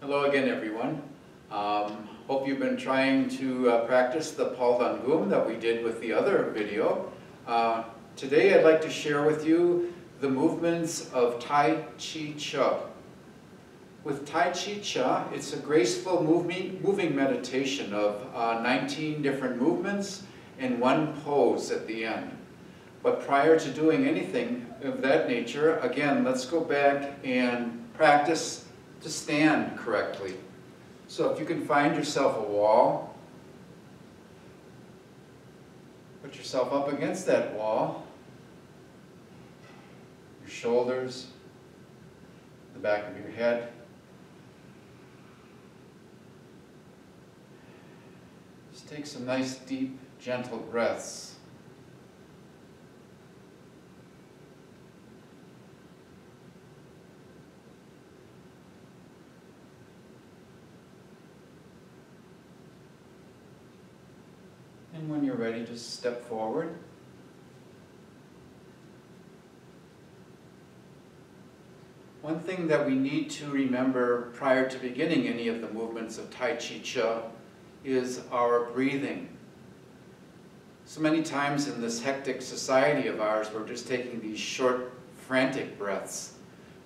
Hello again, everyone. Um, hope you've been trying to uh, practice the Paldan Gum that we did with the other video. Uh, today I'd like to share with you the movements of Tai Chi Chih. With Tai Chi Chih, it's a graceful moving, moving meditation of uh, 19 different movements and one pose at the end. But prior to doing anything of that nature, again, let's go back and practice to stand correctly. So if you can find yourself a wall, put yourself up against that wall, your shoulders, the back of your head. Just take some nice, deep, gentle breaths. And when you're ready, just step forward. One thing that we need to remember prior to beginning any of the movements of Tai Chi Chih is our breathing. So many times in this hectic society of ours, we're just taking these short, frantic breaths.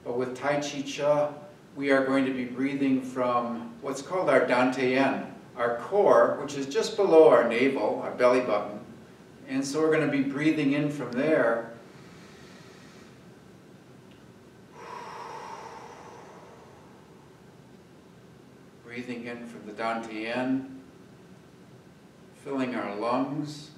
But with Tai Chi Chih, we are going to be breathing from what's called our Dantian, our core, which is just below our navel, our belly button. And so we're going to be breathing in from there. Breathing in from the Dantian, filling our lungs.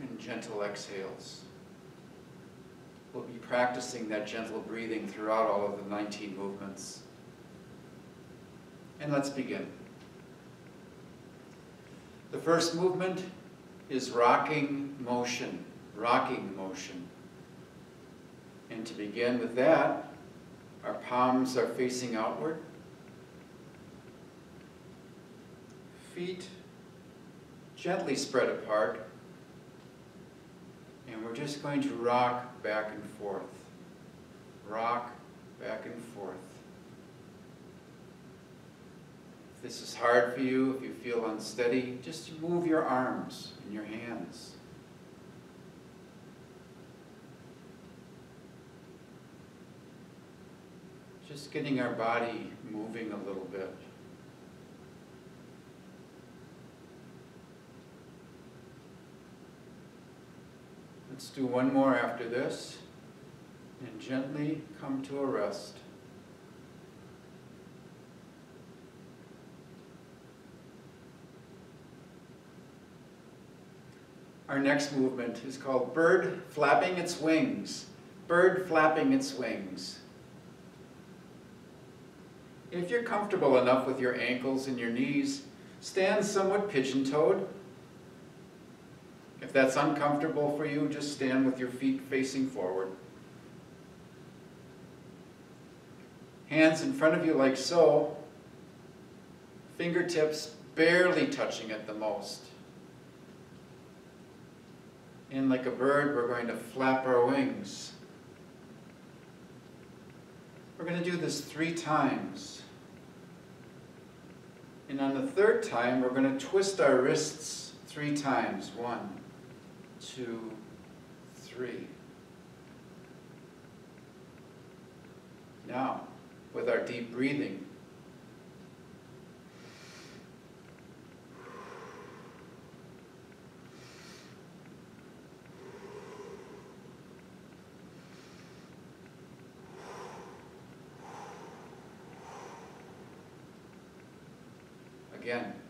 And gentle exhales. We'll be practicing that gentle breathing throughout all of the 19 movements. And let's begin. The first movement is rocking motion, rocking motion. And to begin with that, our palms are facing outward. Feet gently spread apart and we're just going to rock back and forth. Rock back and forth. If this is hard for you, if you feel unsteady, just move your arms and your hands. Just getting our body moving a little bit. Let's do one more after this and gently come to a rest. Our next movement is called bird flapping its wings. Bird flapping its wings. If you're comfortable enough with your ankles and your knees, stand somewhat pigeon-toed if that's uncomfortable for you, just stand with your feet facing forward. Hands in front of you like so. Fingertips barely touching at the most. And like a bird, we're going to flap our wings. We're going to do this three times. And on the third time, we're going to twist our wrists three times. One, two, three. Now, with our deep breathing, again.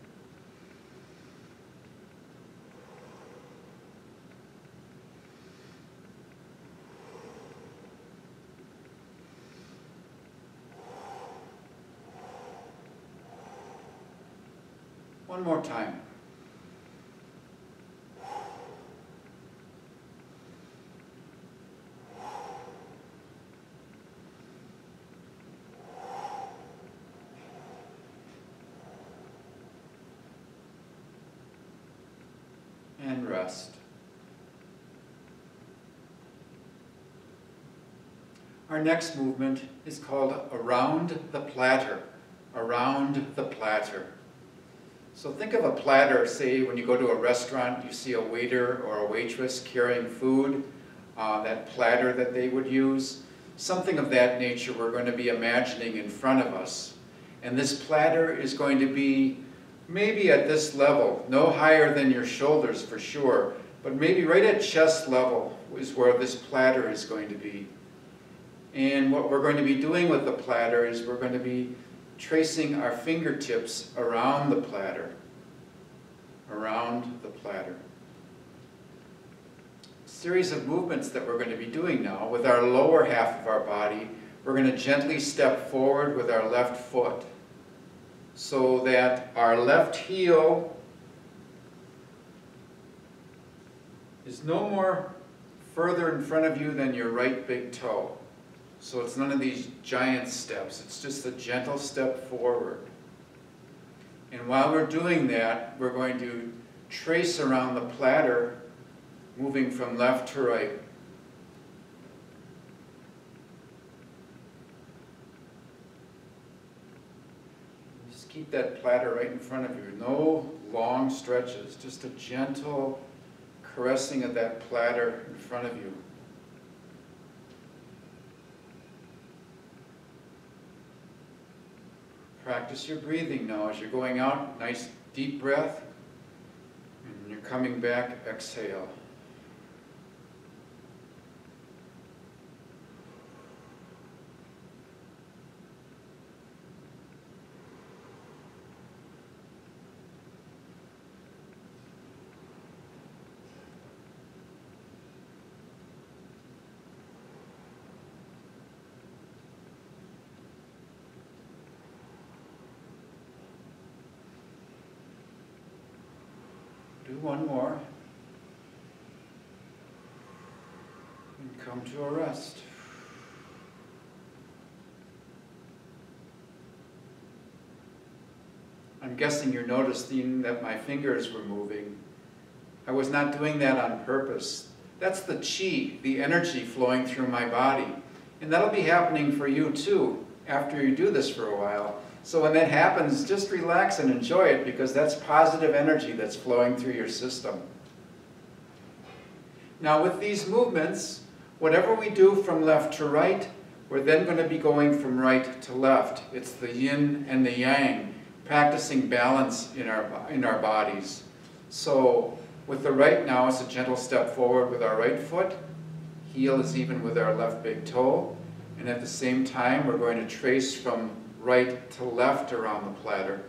One more time. And rest. Our next movement is called around the platter, around the platter. So think of a platter, say when you go to a restaurant, you see a waiter or a waitress carrying food, uh, that platter that they would use. Something of that nature we're going to be imagining in front of us. And this platter is going to be maybe at this level, no higher than your shoulders for sure, but maybe right at chest level is where this platter is going to be. And what we're going to be doing with the platter is we're going to be tracing our fingertips around the platter, around the platter. series of movements that we're going to be doing now with our lower half of our body. We're going to gently step forward with our left foot so that our left heel is no more further in front of you than your right big toe. So it's none of these giant steps, it's just a gentle step forward. And while we're doing that, we're going to trace around the platter, moving from left to right. Just keep that platter right in front of you. No long stretches, just a gentle caressing of that platter in front of you. Practice your breathing now as you're going out. Nice deep breath. And you're coming back, exhale. One more. And come to a rest. I'm guessing you're noticing that my fingers were moving. I was not doing that on purpose. That's the chi, the energy flowing through my body. And that'll be happening for you too after you do this for a while. So when that happens, just relax and enjoy it because that's positive energy that's flowing through your system. Now with these movements, whatever we do from left to right, we're then going to be going from right to left. It's the yin and the yang, practicing balance in our, in our bodies. So with the right now, it's a gentle step forward with our right foot. Heel is even with our left big toe. And at the same time, we're going to trace from right to left around the platter.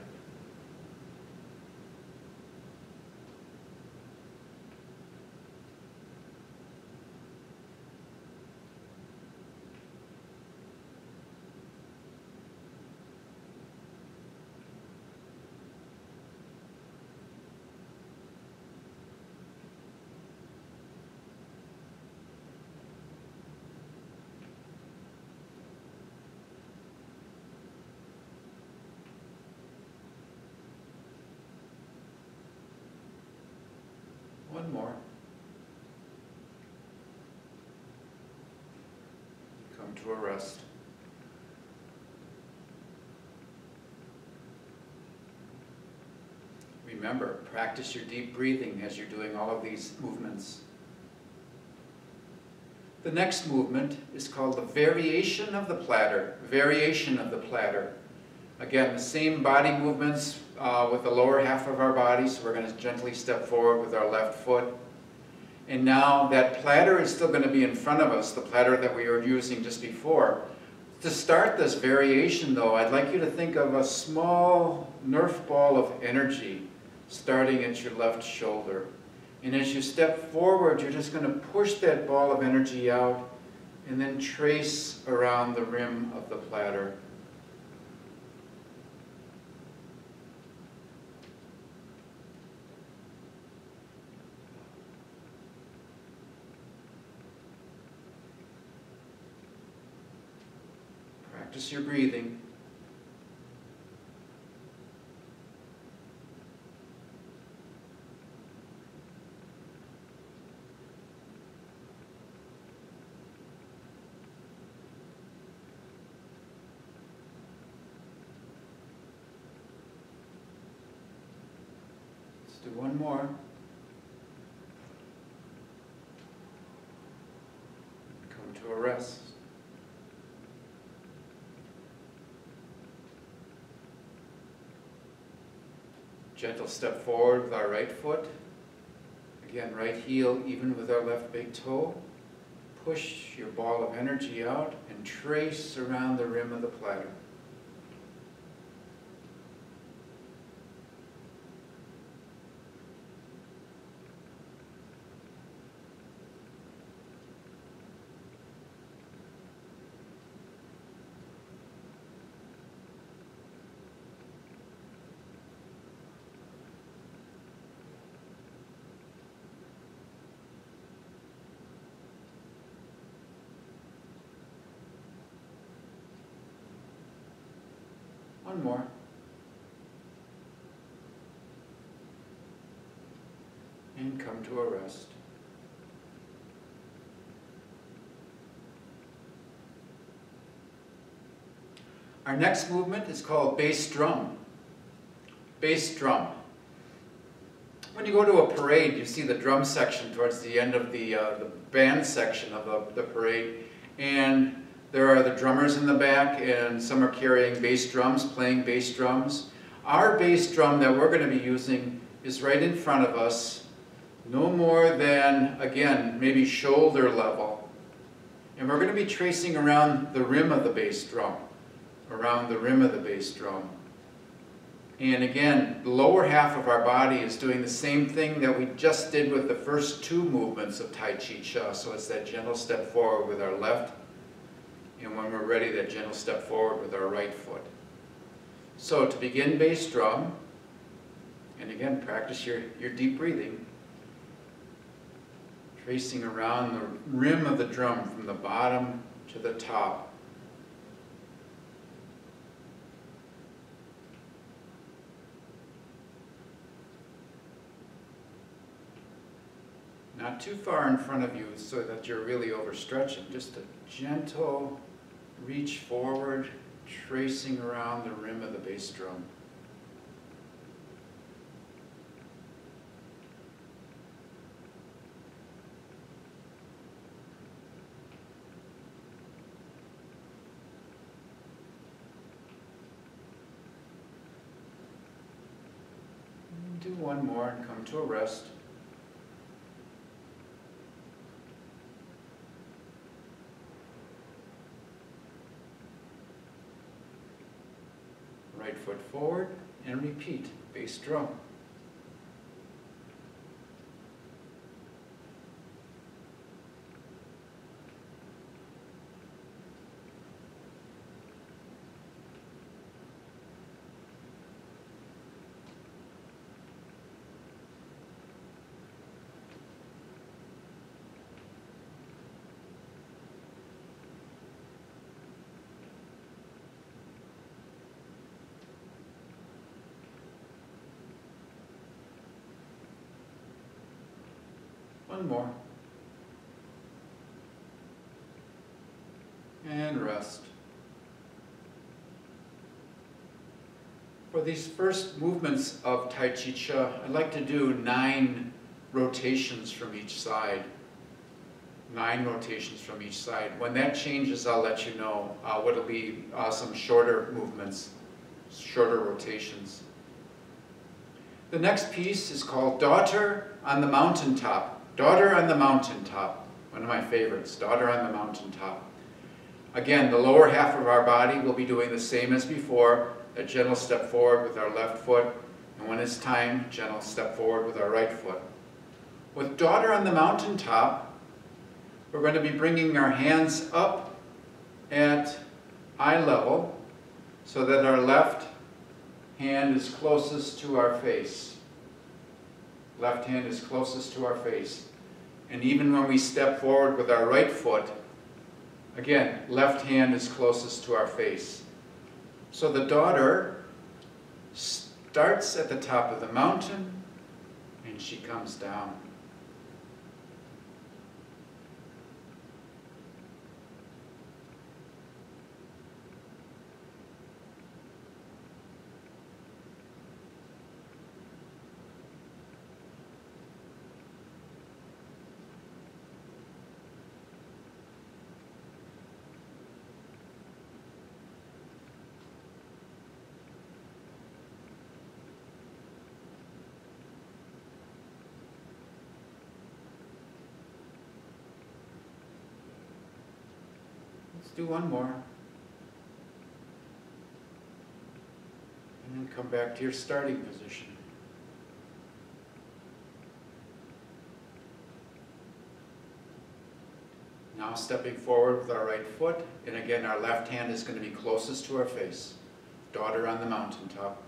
One more. Come to a rest. Remember, practice your deep breathing as you're doing all of these movements. The next movement is called the variation of the platter. Variation of the platter. Again, the same body movements uh, with the lower half of our body, so we're going to gently step forward with our left foot. And now that platter is still going to be in front of us, the platter that we were using just before. To start this variation though, I'd like you to think of a small Nerf ball of energy starting at your left shoulder. And as you step forward, you're just going to push that ball of energy out and then trace around the rim of the platter. Practice your breathing. Let's do one more. Gentle step forward with our right foot. Again, right heel even with our left big toe. Push your ball of energy out and trace around the rim of the platter. One more. And come to a rest. Our next movement is called bass drum. Bass drum. When you go to a parade, you see the drum section towards the end of the, uh, the band section of the, the parade. And there are the drummers in the back and some are carrying bass drums, playing bass drums. Our bass drum that we're going to be using is right in front of us, no more than, again, maybe shoulder level. And we're going to be tracing around the rim of the bass drum, around the rim of the bass drum. And again, the lower half of our body is doing the same thing that we just did with the first two movements of Tai Chi Chih. So it's that gentle step forward with our left and when we're ready, that gentle step forward with our right foot. So to begin bass drum, and again, practice your, your deep breathing, tracing around the rim of the drum from the bottom to the top. Not too far in front of you so that you're really overstretching, just a gentle reach forward, tracing around the rim of the bass drum. Do one more and come to a rest. Right foot forward and repeat, bass drum. One more. And rest. For these first movements of Tai Chi Chih, I'd like to do nine rotations from each side. Nine rotations from each side. When that changes, I'll let you know uh, what'll be uh, some shorter movements, shorter rotations. The next piece is called Daughter on the Mountaintop. Daughter on the Mountaintop, one of my favorites, Daughter on the Mountaintop. Again, the lower half of our body will be doing the same as before, a gentle step forward with our left foot, and when it's time, gentle step forward with our right foot. With Daughter on the Mountaintop, we're going to be bringing our hands up at eye level so that our left hand is closest to our face. Left hand is closest to our face. And even when we step forward with our right foot, again, left hand is closest to our face. So the daughter starts at the top of the mountain and she comes down. Do one more. And then come back to your starting position. Now stepping forward with our right foot, and again our left hand is going to be closest to our face. Daughter on the mountaintop.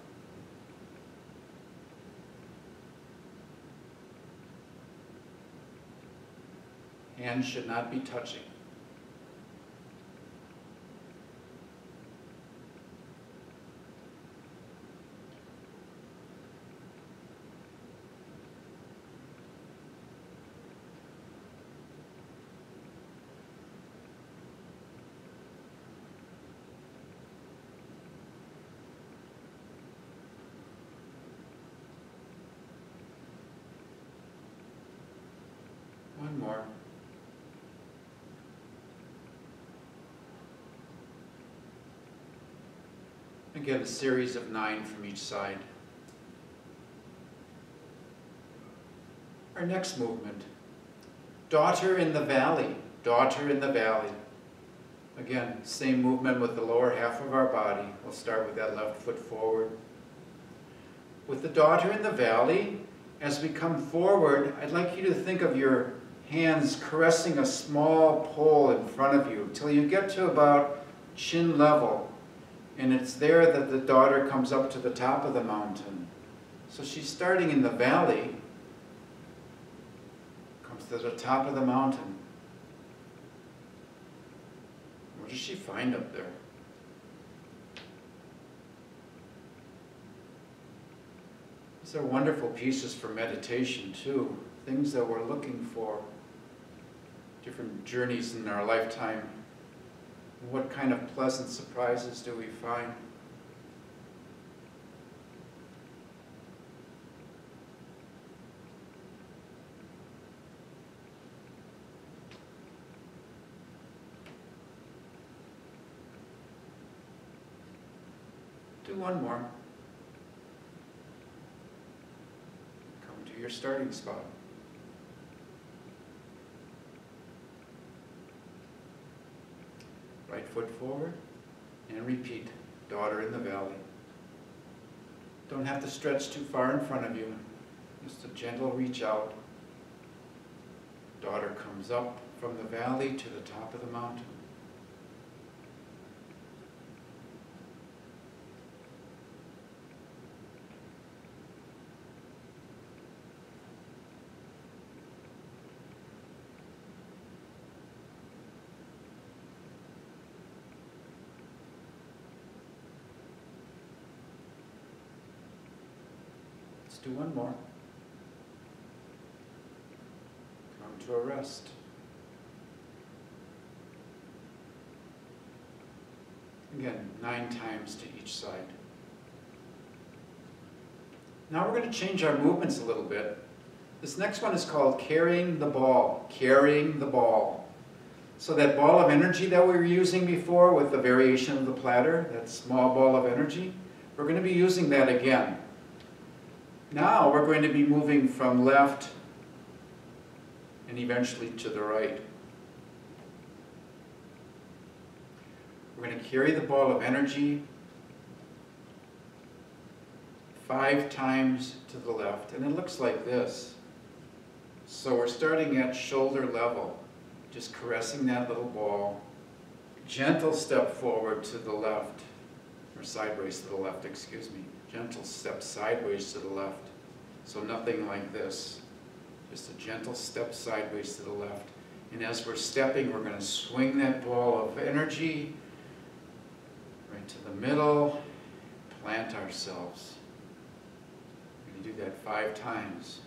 Hands should not be touching. One more. Again, a series of nine from each side. Our next movement, daughter in the valley, daughter in the valley. Again, same movement with the lower half of our body. We'll start with that left foot forward. With the daughter in the valley, as we come forward, I'd like you to think of your hands caressing a small pole in front of you till you get to about chin level. And it's there that the daughter comes up to the top of the mountain. So she's starting in the valley, comes to the top of the mountain. What does she find up there? These are wonderful pieces for meditation too, things that we're looking for, different journeys in our lifetime. What kind of pleasant surprises do we find? Do one more. Come to your starting spot. Right foot forward and repeat, daughter in the valley. Don't have to stretch too far in front of you, just a gentle reach out. Daughter comes up from the valley to the top of the mountain. Do one more. Come to a rest. Again, nine times to each side. Now we're going to change our movements a little bit. This next one is called carrying the ball, carrying the ball. So that ball of energy that we were using before with the variation of the platter, that small ball of energy, we're going to be using that again. Now we're going to be moving from left and eventually to the right. We're going to carry the ball of energy five times to the left, and it looks like this. So we're starting at shoulder level, just caressing that little ball. Gentle step forward to the left, or sideways to the left, excuse me. Gentle step sideways to the left. So nothing like this. Just a gentle step sideways to the left. And as we're stepping, we're going to swing that ball of energy right to the middle, plant ourselves. We're going to do that five times.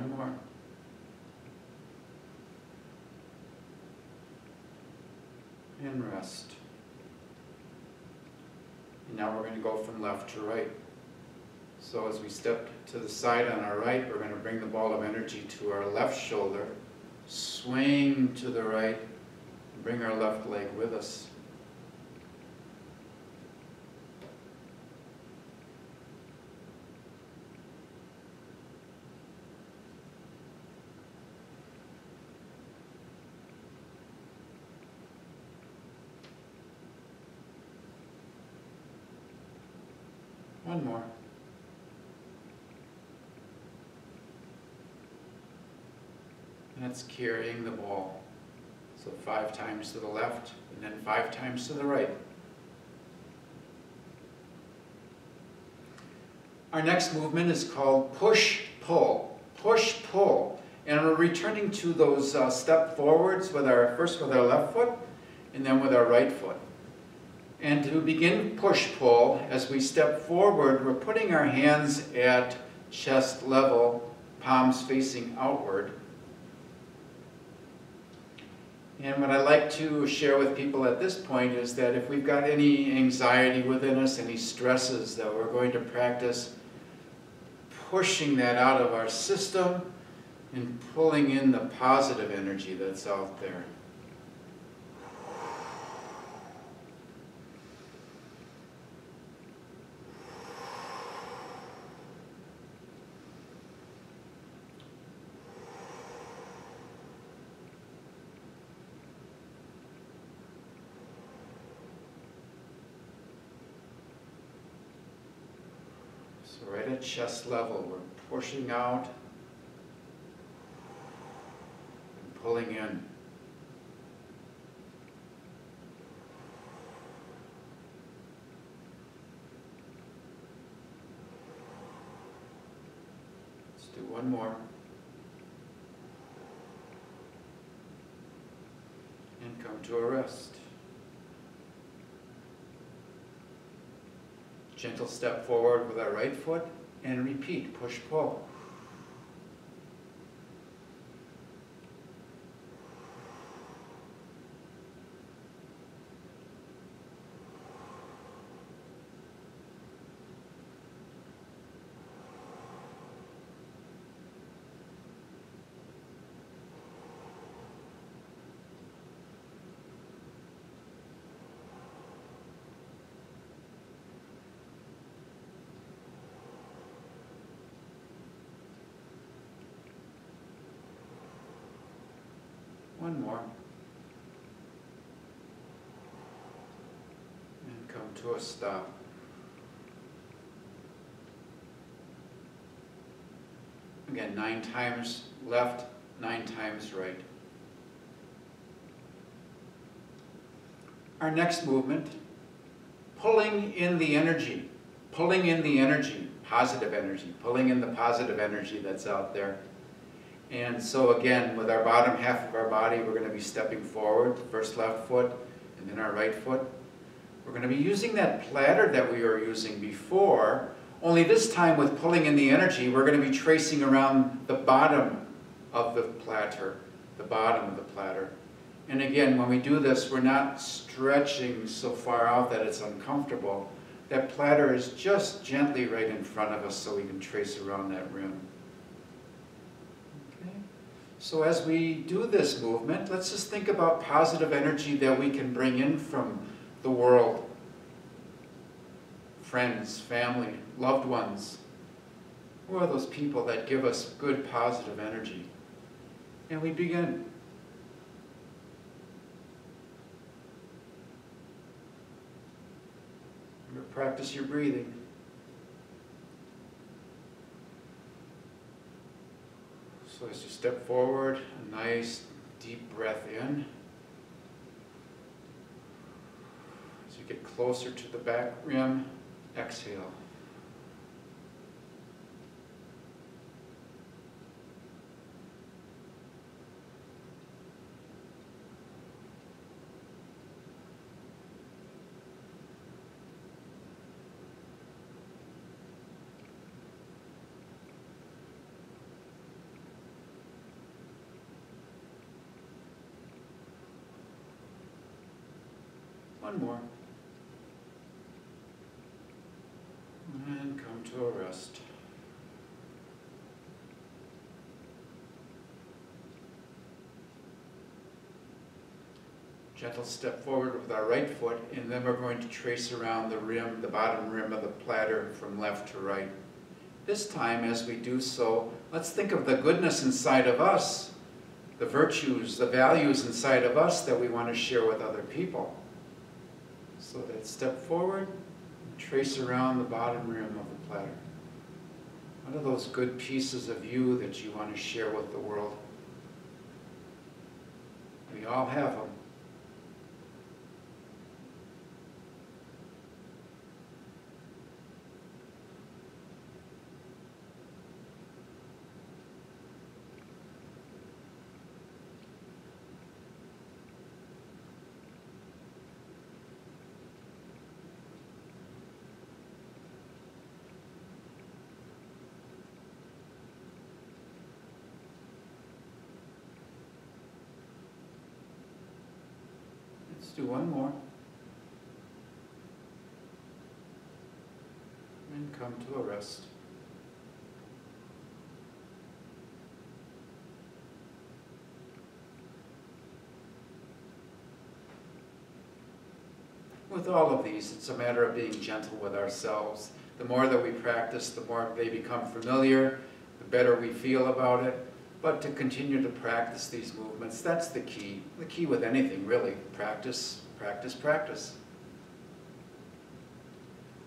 One more. And rest. And now we're going to go from left to right. So as we step to the side on our right, we're going to bring the ball of energy to our left shoulder, swing to the right, Bring our left leg with us. One more. And it's carrying the ball. So five times to the left, and then five times to the right. Our next movement is called push-pull. Push-pull. And we're returning to those uh, step forwards with our, first with our left foot, and then with our right foot. And to begin push-pull, as we step forward, we're putting our hands at chest level, palms facing outward. And what I like to share with people at this point is that if we've got any anxiety within us, any stresses, that we're going to practice pushing that out of our system and pulling in the positive energy that's out there. So right at chest level, we're pushing out and pulling in. Let's do one more. And come to a rest. Gentle step forward with our right foot and repeat, push, One more. And come to a stop. Again, nine times left, nine times right. Our next movement, pulling in the energy, pulling in the energy, positive energy, pulling in the positive energy that's out there. And so again, with our bottom half of our body, we're going to be stepping forward, first left foot, and then our right foot. We're going to be using that platter that we were using before, only this time with pulling in the energy, we're going to be tracing around the bottom of the platter, the bottom of the platter. And again, when we do this, we're not stretching so far out that it's uncomfortable. That platter is just gently right in front of us so we can trace around that rim. So as we do this movement, let's just think about positive energy that we can bring in from the world. Friends, family, loved ones. Who are those people that give us good positive energy? And we begin. Practice your breathing. So as you step forward, a nice deep breath in. As you get closer to the back rim, exhale. One more. And come to a rest. Gentle step forward with our right foot, and then we're going to trace around the rim, the bottom rim of the platter from left to right. This time, as we do so, let's think of the goodness inside of us, the virtues, the values inside of us that we want to share with other people. So that step forward, trace around the bottom rim of the platter. What are those good pieces of you that you want to share with the world? We all have them. Let's do one more. And come to a rest. With all of these, it's a matter of being gentle with ourselves. The more that we practice, the more they become familiar, the better we feel about it. But to continue to practice these movements, that's the key. The key with anything, really. Practice, practice, practice.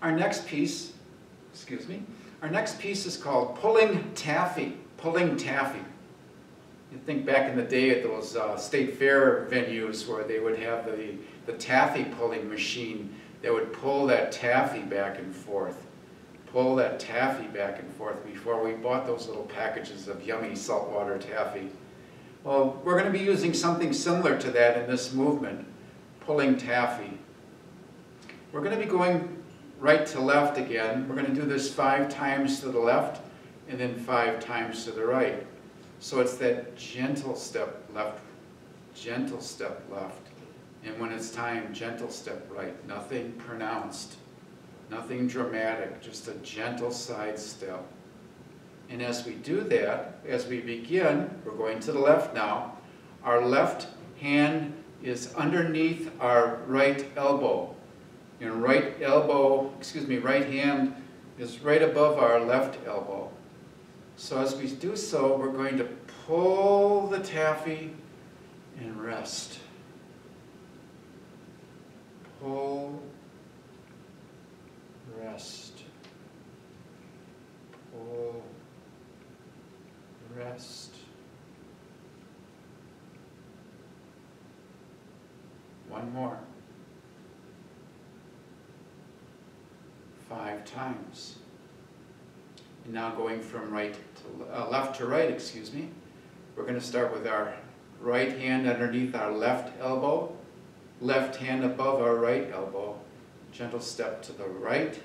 Our next piece, excuse me, our next piece is called pulling taffy, pulling taffy. You think back in the day at those uh, state fair venues where they would have the, the taffy pulling machine that would pull that taffy back and forth pull that taffy back and forth before we bought those little packages of yummy saltwater taffy. Well, we're going to be using something similar to that in this movement, pulling taffy. We're going to be going right to left again. We're going to do this five times to the left and then five times to the right. So it's that gentle step left, gentle step left. And when it's time, gentle step right. Nothing pronounced. Nothing dramatic, just a gentle side step. And as we do that, as we begin, we're going to the left now, our left hand is underneath our right elbow. And right elbow, excuse me, right hand is right above our left elbow. So as we do so, we're going to pull the taffy and rest. Pull rest. Pull, rest. One more. Five times. And now going from right to uh, left to right, excuse me. We're going to start with our right hand underneath our left elbow, left hand above our right elbow, gentle step to the right,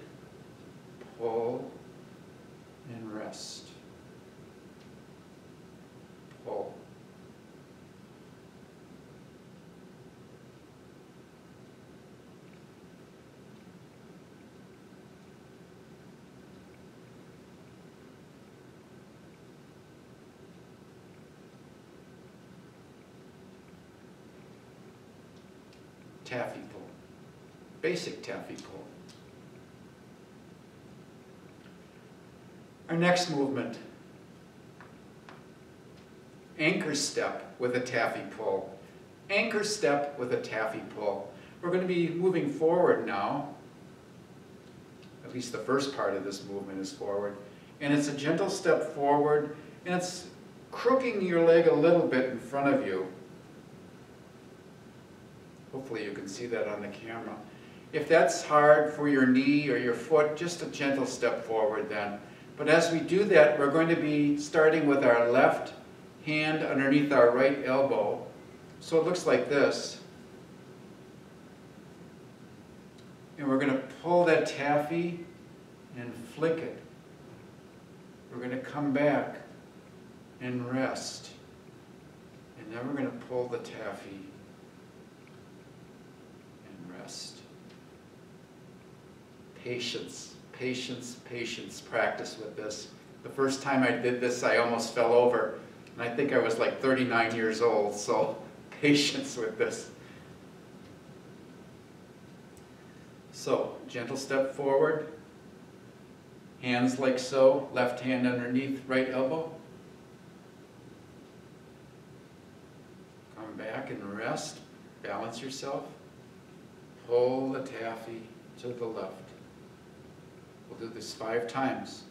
pull, and rest. Pull. Taffy. Basic taffy pull. Our next movement, anchor step with a taffy pull. Anchor step with a taffy pull. We're going to be moving forward now. At least the first part of this movement is forward. And it's a gentle step forward, and it's crooking your leg a little bit in front of you. Hopefully you can see that on the camera. If that's hard for your knee or your foot, just a gentle step forward then. But as we do that, we're going to be starting with our left hand underneath our right elbow. So it looks like this. And we're going to pull that taffy and flick it. We're going to come back and rest. And then we're going to pull the taffy and rest. Patience patience, patience practice with this. The first time I did this, I almost fell over. And I think I was like 39 years old, so patience with this. So, gentle step forward. Hands like so, left hand underneath right elbow. Come back and rest. Balance yourself. Pull the taffy to the left. We'll do this five times.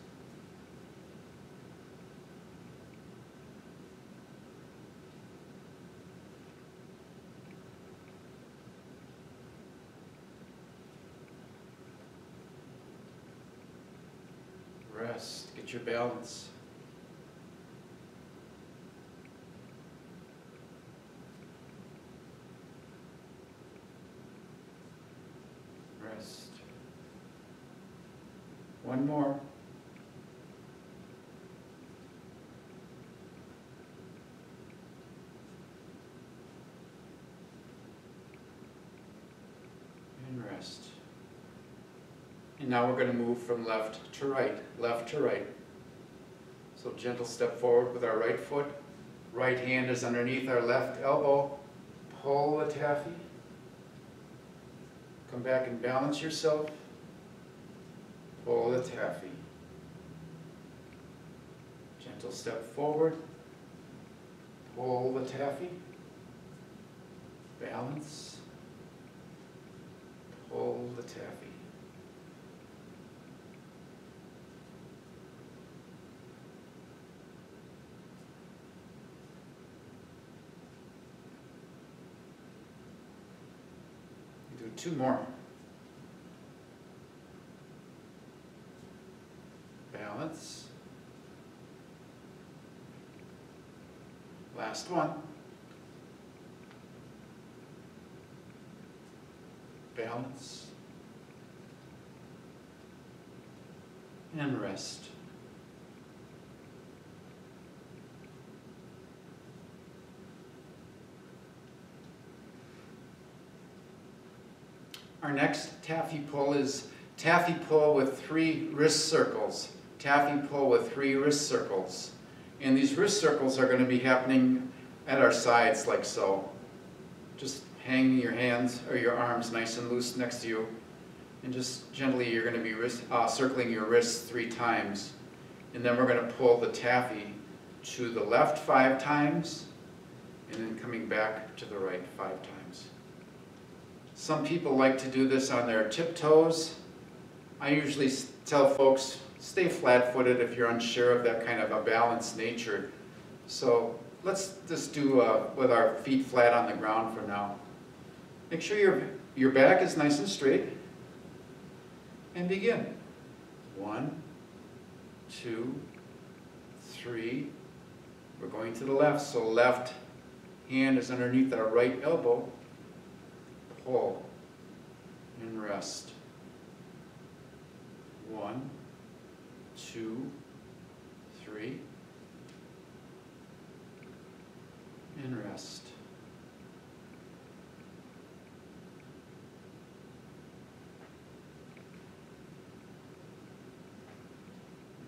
Rest, get your balance. Rest. One more. And rest. And now we're going to move from left to right, left to right. So gentle step forward with our right foot. Right hand is underneath our left elbow. Pull the taffy. Come back and balance yourself. Pull the taffy. Gentle step forward. Pull the taffy. Balance. Pull the taffy. Do two more. Balance. Last one. Balance. And rest. Our next taffy pull is taffy pull with three wrist circles. Taffy pull with three wrist circles. And these wrist circles are going to be happening at our sides like so. Just hang your hands or your arms nice and loose next to you. And just gently you're going to be wrist, uh, circling your wrists three times. And then we're going to pull the taffy to the left five times and then coming back to the right five times. Some people like to do this on their tiptoes. I usually tell folks, stay flat-footed if you're unsure of that kind of a balanced nature. So let's just do uh, with our feet flat on the ground for now. Make sure your, your back is nice and straight. And begin. One, two, three. We're going to the left, so left hand is underneath our right elbow pull and rest. One, two, three, and rest.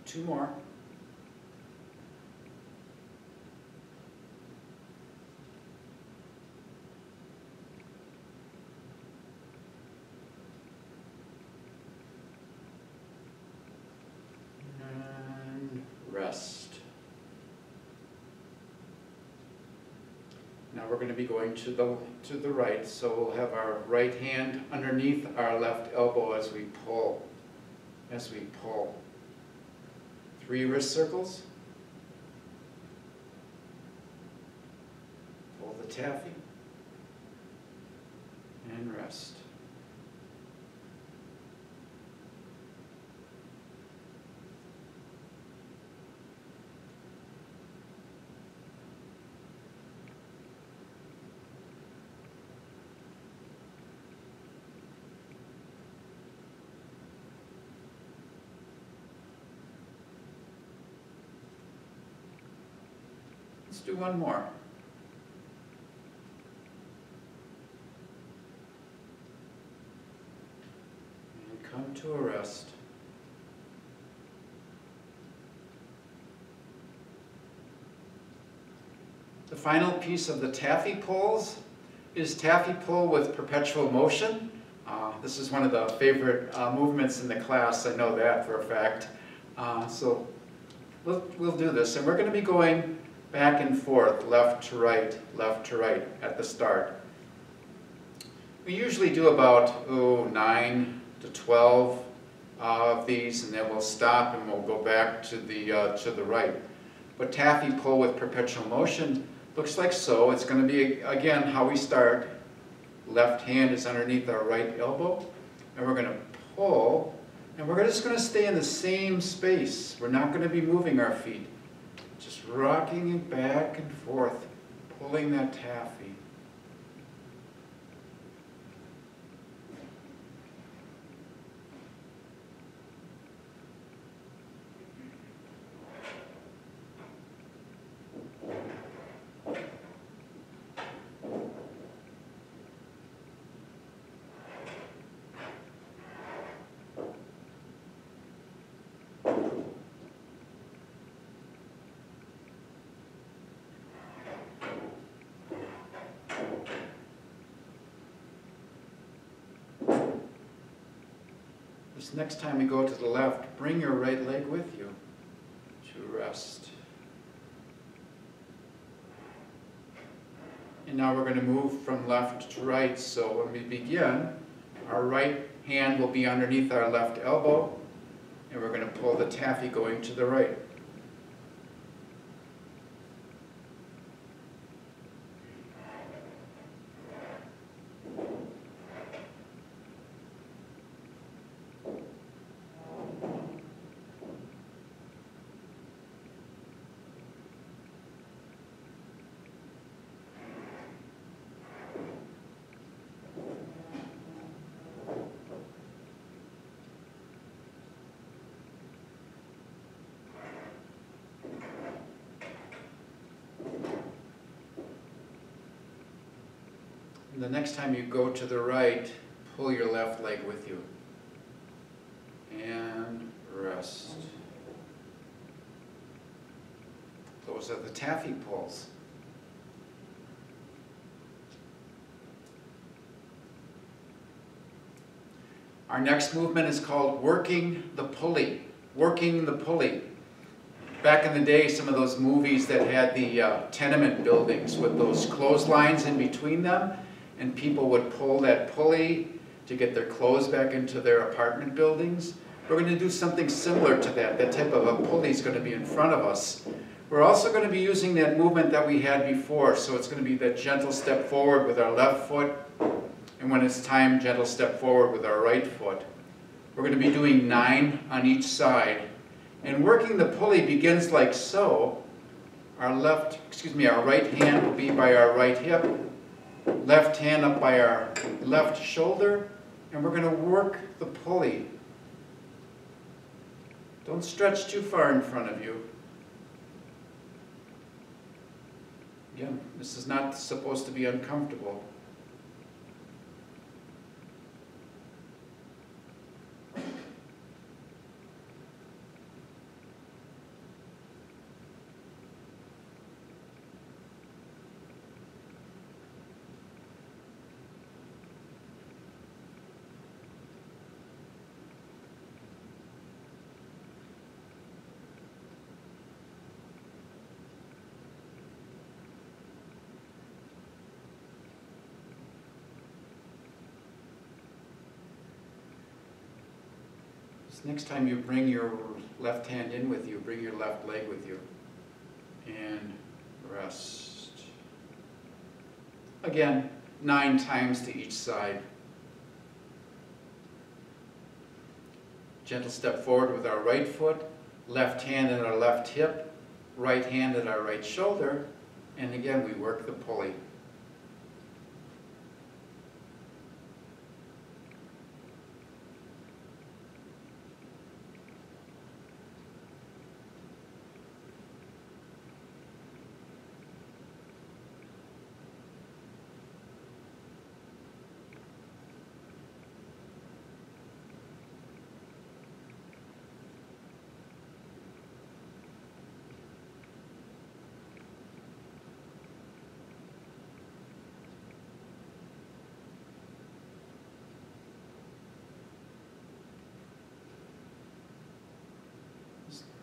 Two more. And rest. Now we're going to be going to the, to the right, so we'll have our right hand underneath our left elbow as we pull, as we pull. Three wrist circles. Pull the taffy. And rest. Let's do one more. And come to a rest. The final piece of the taffy pulls is taffy pull with perpetual motion. Uh, This is one of the favorite uh, movements in the class, I know that for a fact. Uh, So we'll, we'll do this, and we're going to be going back and forth, left to right, left to right at the start. We usually do about, oh, nine to 12 uh, of these, and then we'll stop and we'll go back to the, uh, to the right. But taffy pull with perpetual motion looks like so. It's going to be, again, how we start. Left hand is underneath our right elbow, and we're going to pull, and we're just going to stay in the same space. We're not going to be moving our feet. Just rocking it back and forth, pulling that taffy. This next time you go to the left, bring your right leg with you to rest. And now we're going to move from left to right. So when we begin, our right hand will be underneath our left elbow, and we're going to pull the taffy going to the right. And the next time you go to the right, pull your left leg with you. And rest. Those are the taffy pulls. Our next movement is called working the pulley. Working the pulley. Back in the day, some of those movies that had the uh, tenement buildings with those clotheslines in between them, and people would pull that pulley to get their clothes back into their apartment buildings. We're going to do something similar to that. That type of a pulley is going to be in front of us. We're also going to be using that movement that we had before. So it's going to be that gentle step forward with our left foot. And when it's time, gentle step forward with our right foot. We're going to be doing nine on each side. And working the pulley begins like so. Our left, excuse me, our right hand will be by our right hip left hand up by our left shoulder, and we're going to work the pulley. Don't stretch too far in front of you. Again, this is not supposed to be uncomfortable. Next time you bring your left hand in with you, bring your left leg with you. And rest. Again, nine times to each side. Gentle step forward with our right foot, left hand at our left hip, right hand at our right shoulder, and again we work the pulley.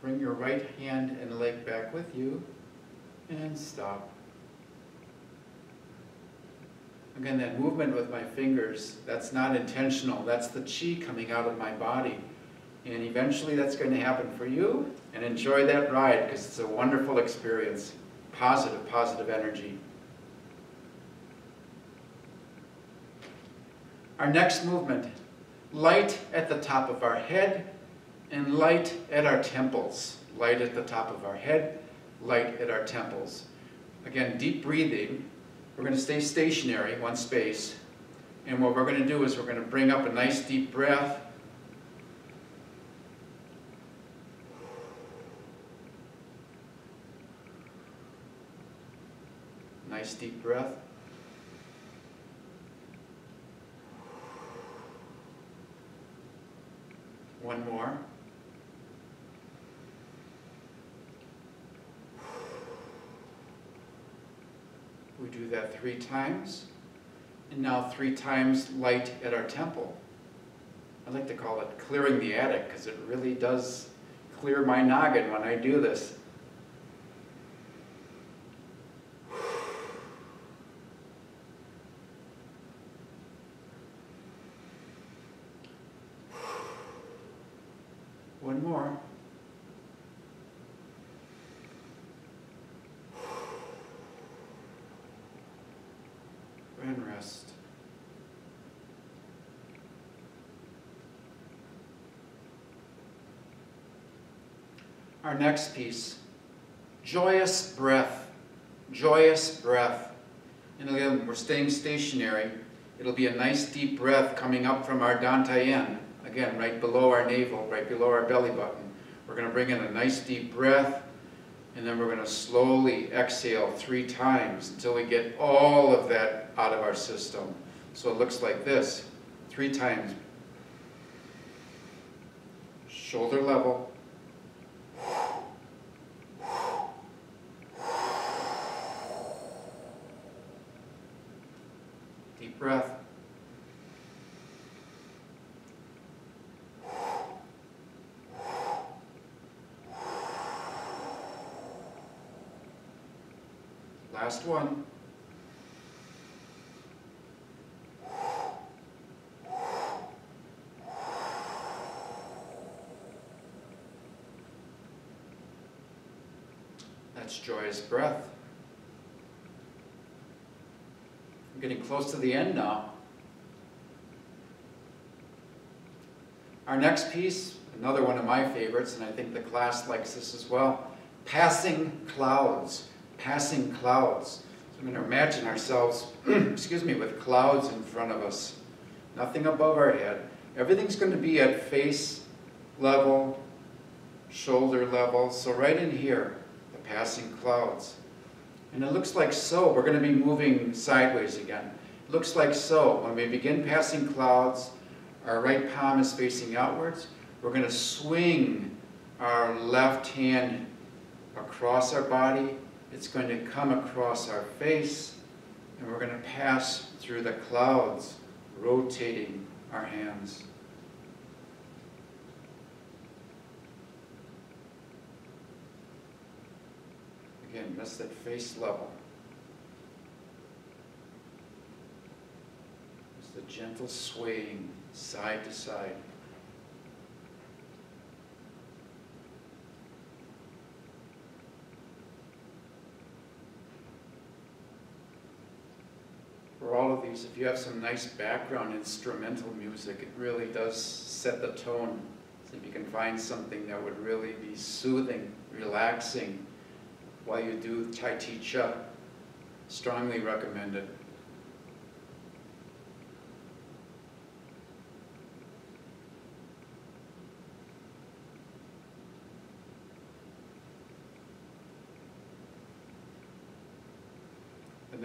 Bring your right hand and leg back with you and stop. Again, that movement with my fingers, that's not intentional. That's the chi coming out of my body. And eventually that's going to happen for you. And enjoy that ride because it's a wonderful experience. Positive, positive energy. Our next movement, light at the top of our head and light at our temples. Light at the top of our head, light at our temples. Again, deep breathing. We're going to stay stationary, one space. And what we're going to do is we're going to bring up a nice deep breath. Nice deep breath. One more. We do that three times. And now three times light at our temple. I like to call it clearing the attic because it really does clear my noggin when I do this. One more. And rest. Our next piece, joyous breath, joyous breath. And again, we're staying stationary. It'll be a nice deep breath coming up from our dantian. Again, right below our navel, right below our belly button. We're going to bring in a nice deep breath, and then we're going to slowly exhale three times until we get all of that out of our system. So it looks like this, three times. Shoulder level. Deep breath. Last one. That's joyous breath. I'm getting close to the end now. Our next piece, another one of my favorites, and I think the class likes this as well, passing clouds passing clouds. So I'm going to imagine ourselves, excuse me, with clouds in front of us. Nothing above our head. Everything's going to be at face level, shoulder level. So right in here, the passing clouds. And it looks like so. We're going to be moving sideways again. It looks like so. When we begin passing clouds, our right palm is facing outwards. We're going to swing our left hand across our body it's going to come across our face, and we're going to pass through the clouds, rotating our hands. Again, that's that face level. It's the gentle swaying side to side. All of these, if you have some nice background instrumental music, it really does set the tone. So if you can find something that would really be soothing, relaxing while you do Tai Chi Chih, strongly recommend it.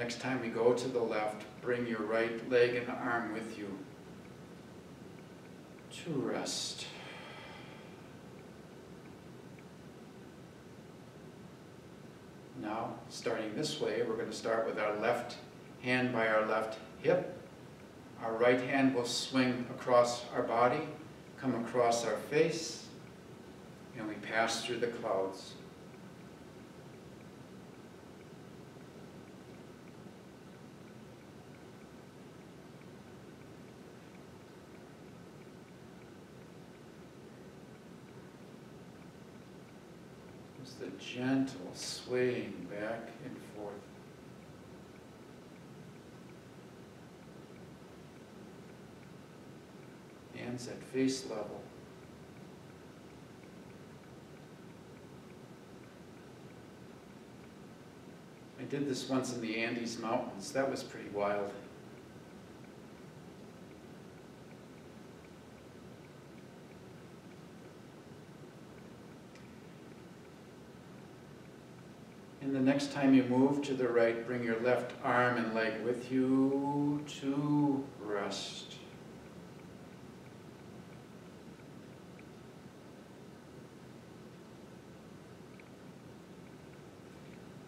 Next time we go to the left, bring your right leg and arm with you to rest. Now, starting this way, we're going to start with our left hand by our left hip. Our right hand will swing across our body, come across our face, and we pass through the clouds. Just the gentle swaying back and forth. Hands at face level. I did this once in the Andes Mountains. That was pretty wild. And the next time you move to the right, bring your left arm and leg with you to rest.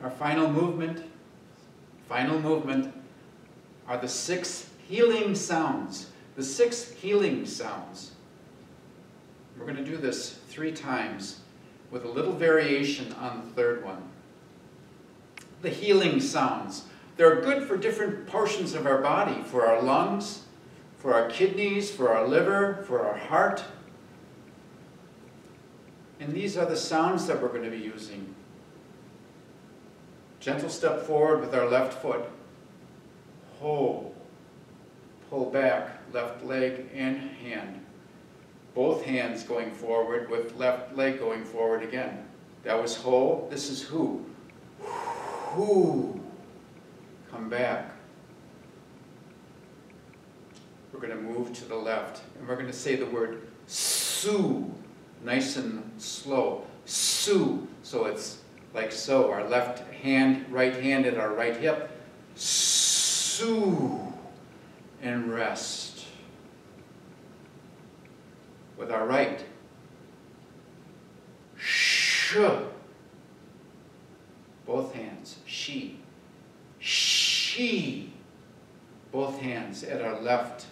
Our final movement, final movement, are the six healing sounds. The six healing sounds. We're going to do this three times with a little variation on the third one. The healing sounds. They're good for different portions of our body, for our lungs, for our kidneys, for our liver, for our heart. And these are the sounds that we're going to be using. Gentle step forward with our left foot. Hold. Pull back, left leg and hand. Both hands going forward with left leg going forward again. That was ho. This is who. Come back. We're going to move to the left. And we're going to say the word Sue, Nice and slow. Sue, So it's like so. Our left hand, right hand at our right hip. Sue, And rest. With our right. Sh. Both hands. She. She. Both hands at our left,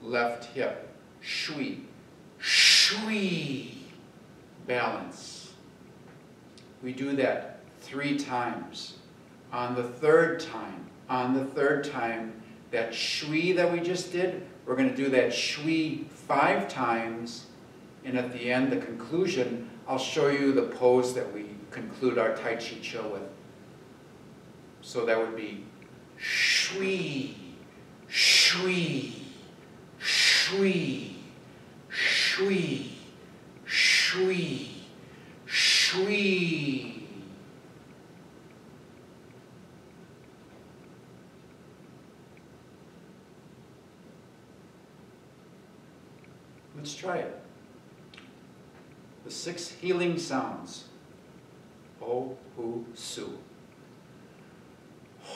left hip. Shui. Shui. Balance. We do that three times. On the third time, on the third time, that shui that we just did, we're going to do that shui five times. And at the end, the conclusion, I'll show you the pose that we conclude our Tai Chi Chih with. So that would be shui, shui, shui, shui, shui, shui. Let's try it. The six healing sounds. Ho, hu, su.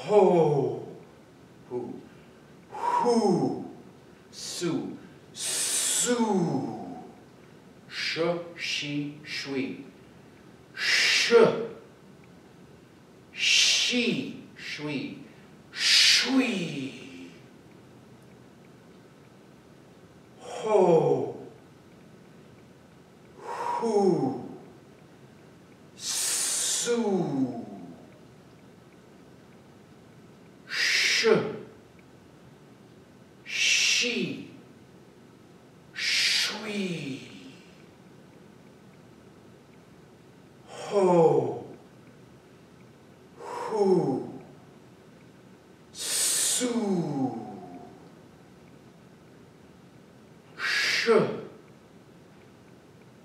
Ho, hu, hu, su, su. Sh, shi, shui. Sh, shi, shui. Shui. Ho, hu, su, sh, shi, shui, ho, hu, su,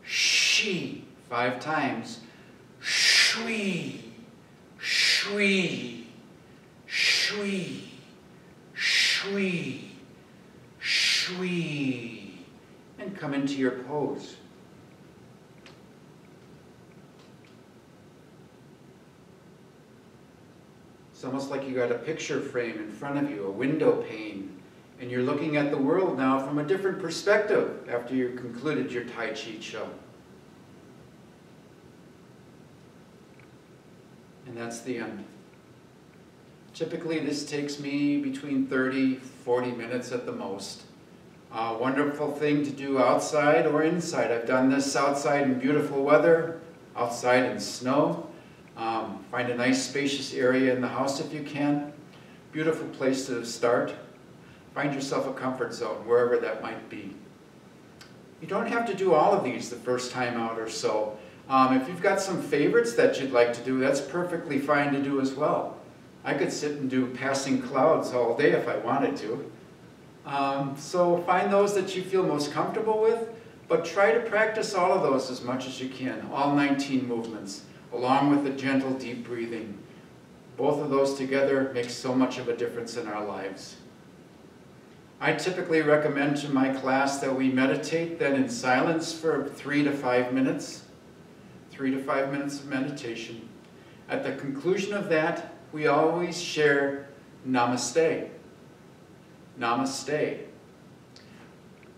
sh, she, five times, shui, shui, shui, shui, shui, and come into your pose. It's almost like you got a picture frame in front of you, a window pane, and you're looking at the world now from a different perspective after you've concluded your Tai Chi Chih. And that's the end. Typically, this takes me between 30, 40 minutes at the most. A wonderful thing to do outside or inside. I've done this outside in beautiful weather, outside in snow. Um, find a nice spacious area in the house if you can. Beautiful place to start. Find yourself a comfort zone, wherever that might be. You don't have to do all of these the first time out or so. Um, if you've got some favorites that you'd like to do, that's perfectly fine to do as well. I could sit and do passing clouds all day if I wanted to. Um, so find those that you feel most comfortable with, but try to practice all of those as much as you can, all 19 movements, along with the gentle deep breathing. Both of those together make so much of a difference in our lives. I typically recommend to my class that we meditate then in silence for three to five minutes. Three to five minutes of meditation. At the conclusion of that, we always share namaste. Namaste.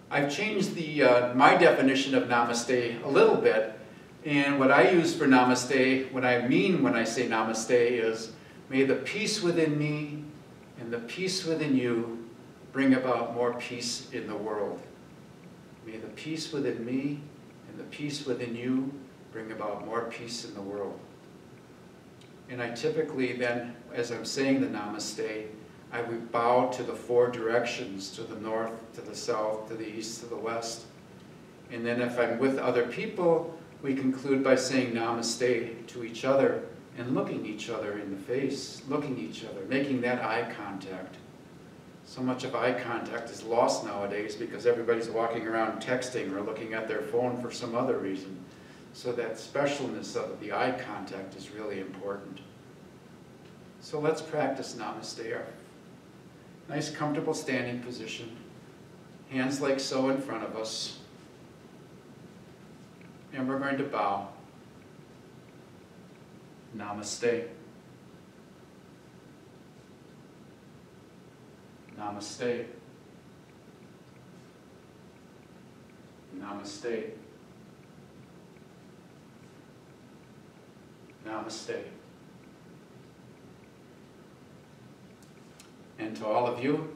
I've changed the, uh, my definition of namaste a little bit. And what I use for namaste, what I mean when I say namaste is, may the peace within me and the peace within you bring about more peace in the world. May the peace within me and the peace within you bring about more peace in the world. And I typically then, as I'm saying the namaste, I would bow to the four directions, to the north, to the south, to the east, to the west. And then if I'm with other people, we conclude by saying namaste to each other and looking each other in the face, looking each other, making that eye contact. So much of eye contact is lost nowadays because everybody's walking around texting or looking at their phone for some other reason. So that specialness of the eye contact is really important. So let's practice Namaste. Nice comfortable standing position. Hands like so in front of us. And we're going to bow. Namaste. Namaste. Namaste. Namaste. And to all of you,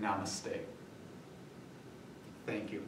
Namaste. Thank you.